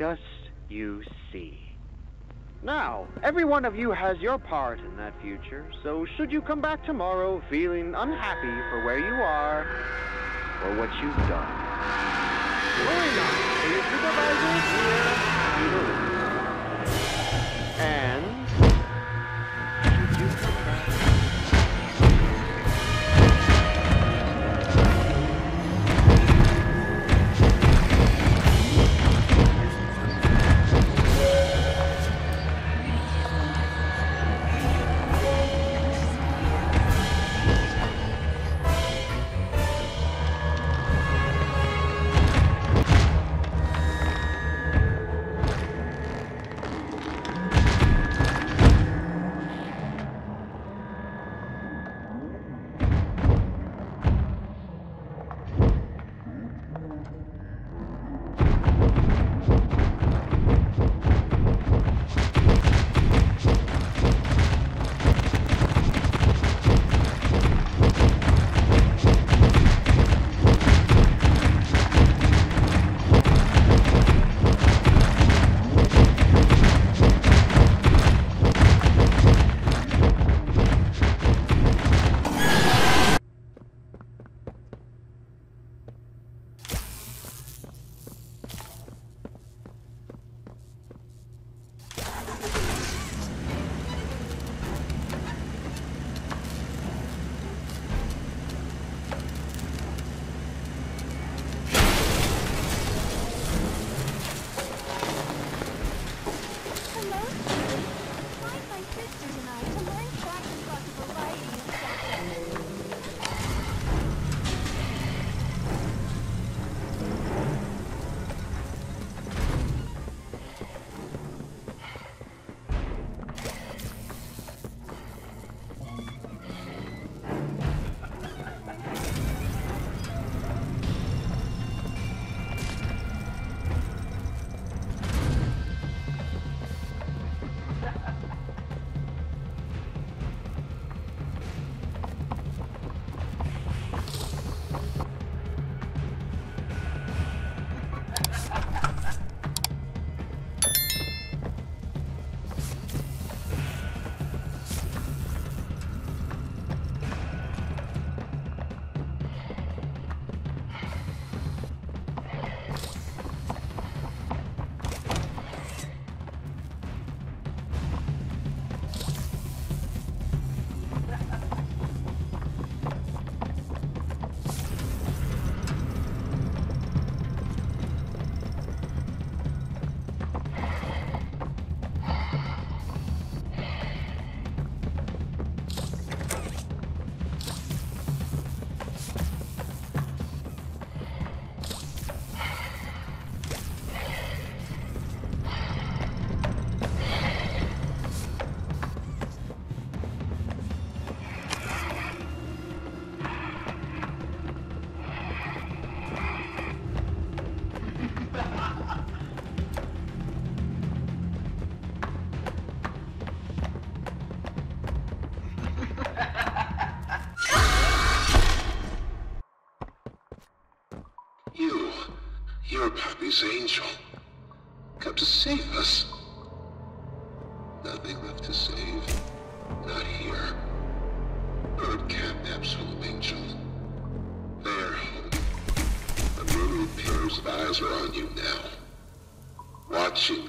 Just you see. Now, every one of you has your part in that future, so should you come back tomorrow feeling unhappy for where you are or what you've done, worry not, your supervisor is here, you're angel. Come to save us. Nothing left to save. Not here. Bird kidnaps home angel. Their home. A myriad pairs of eyes are on you now. Watching,